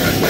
Right.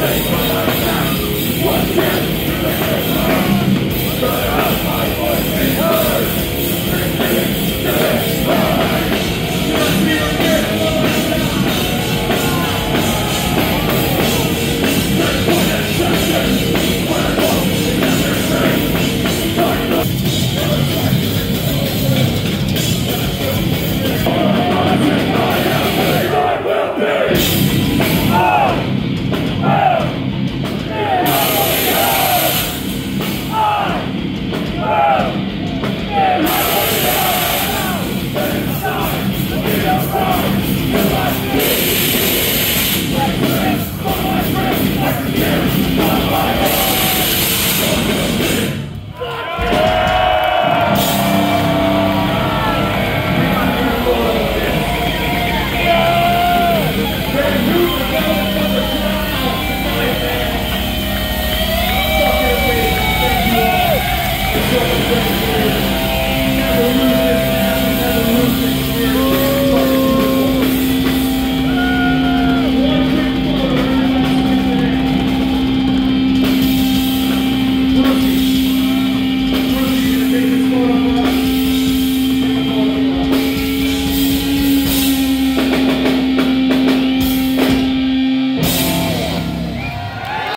Amen.